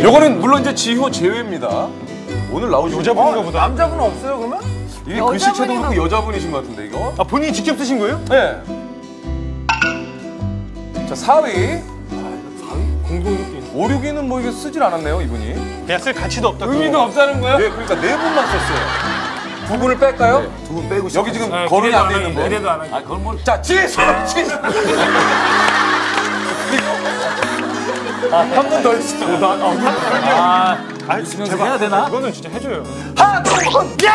요거는 물론 이제 지효 제외입니다. 오늘 나오신 여자분인가 보다. 남자분 없어요 그러면? 이게 글씨체도 그렇고 여자분이신 것 같은데 이거? 아 본인이 직접 쓰신 거예요? 네. 자 4위. 공동 5, 6위는 뭐 이게 쓰질 않았네요 이분이. 그냥 쓸 가치도 없다. 의미도 없다는 거예요? 네, 그러니까 네 분만 썼어요. 두 분을 뺄까요? 두분 빼고 여기 지금 네, 거론이 안돼안 있는데. 기대도 안 하고. 아, 그건 뭘? 자, 지수! 지수! 한번 더 해주세요. 아, 제발 해야 되나? 이거는 진짜 해줘요. 하나, 둘, 셋!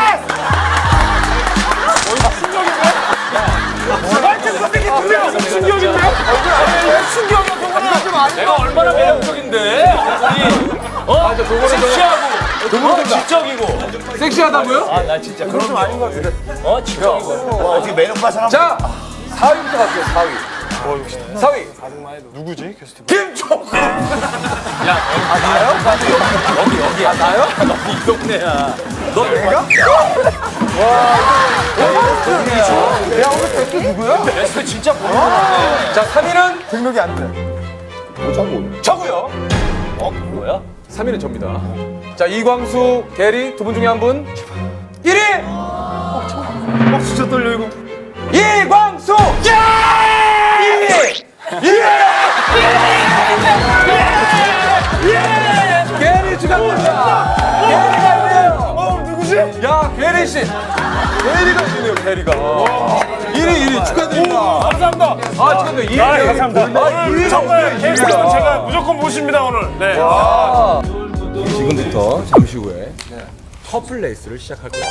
내가 얼마나 매력적인데 얼굴이 어? 섹시하고 도구는 지적이고 섹시하다고요? 아 나 진짜 그런 좀 아닌 것 같은데 어 지적이고 어떻게 매력파 사람 자, 4위부터 갈게요, 4위. 4위. 누구지? 게스트. 김종국! 여기 여기 야 나요? 너이 동네야 너 내가? 야, 오늘 백기 누구야? 베스트 진짜 모르겠네 자, 3위는 등록이 안 돼. 저고요. 어? 뭐야? 3위는 접니다. 자, 이광수, 게리 두 분 중에 한 분. 1위! 어 진짜 떨려 이거. 이광수! 예! 2위! 예! 게리 축하드립니다. 게리가 있네요. 어 누구지? 야, 게리 씨. 게리가 있네요, 게리가. 1위, 1위 축하드립니다. 감사합니다. 아, 축하드립니다. 2위. 아, 감사합니다. 아, 1위 정말 게스트는 제가 무조건 모십니다 오늘. 네. 지금부터 잠시 후에 커플 레이스를 시작할 거예요.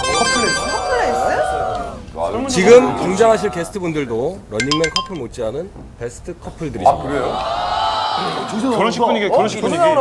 지금 등장하실 게스트분들도 런닝맨 커플 못지않은 베스트 커플들이십니다. 아, 그래요? 결혼식 분위기 결혼식 분위기. 나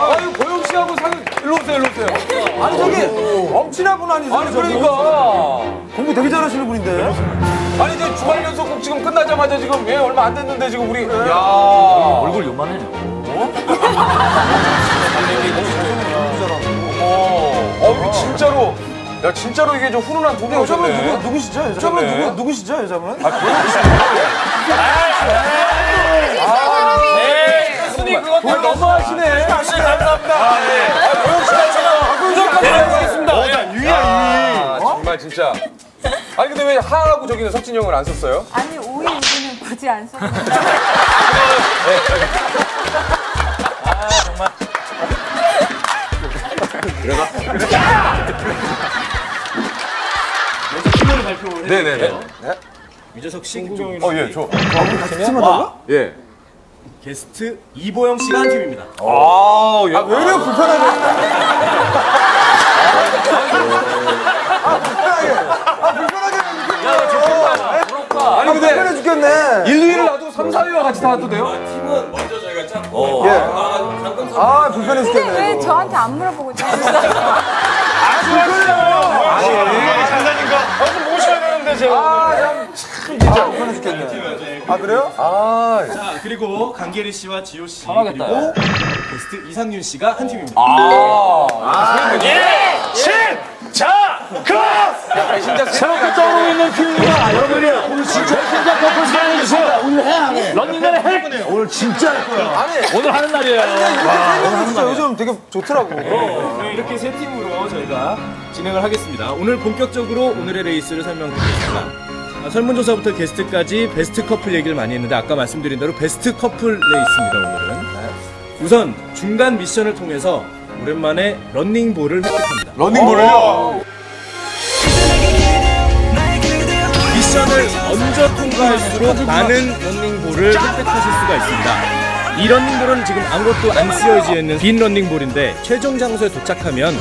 아유, 고영 씨하고 사귀, 일로 오세요, 일로 오세요. 아니 저기 엄친아 분 아니세요? 아니? 그러니까. 공부 되게 잘하시는 분인데. 아니, 이제 주말 연속곡 지금 끝나자마자 지금 예, 얼마 안 됐는데 지금 우리. 야 얼굴 요만해 어, 어, 이거 진짜로. 야, 진짜로 이게 좀 훈훈한 두분 여자분 오셨네. 누구 누구시죠? 여자분 그러네. 누구 누구시죠? 여자분은? 순위 그건 오늘 너무하시네. 감사합니다 아, 고영 씨가 제가 분석까지 해보겠습니다. 유야 아, 정말 진짜. 아니, 근데 왜 하하고 저기는 석진이 형을 안 썼어요? 아니 오이 우기는 굳이 안 써. 네네 네. 유재석 씨, 어, 예, 저. 팀하다고? 예. 게스트 이보영 씨가 한 팀입니다. 아, 야, 왜 이렇게 불편하게? 아니, 근데 불편해 죽겠네. 1, 2위를 놔두고 3, 4위와 같이 다 놔도 돼요? 예. 아 불편해 근데 죽겠네. 왜 이거. 저한테 안 물어보고 저 장사님과 어좀 모셔야 되는데 제가. 아 불편해 죽겠네. 아 그래요? 아, 자, 그리고 강계리 씨와 지호 씨 편하겠다. 그리고 게스트 이상윤 씨가 한 팀입니다. 자, 그. 진짜 새롭게 떠오르고 있는 팀입니다 여러분이 오늘 진짜 진짜 커플 사랑해주세요 오늘 헬 오늘 진짜 할 거야. 오늘 하는 날이에요 이렇게 진짜 요즘 되게 좋더라고. 네, 이렇게 세 팀으로 저희가 진행을 하겠습니다. 오늘 본격적으로 오늘의 레이스를 설명드리겠습니다. 아, 설문조사부터 게스트까지 베스트 커플 얘기를 많이 했는데 아까 말씀드린 대로 베스트 커플 레이스입니다 오늘은. 우선 중간 미션을 통해서 오랜만에 런닝볼을 획득합니다. 러닝볼을요? 미션을 먼저 통과할수록 많은 런닝볼을 획득하실 수가 있습니다. 이 런닝볼은 지금 아무것도 안 쓰여져 있는 빈 런닝볼인데 최종 장소에 도착하면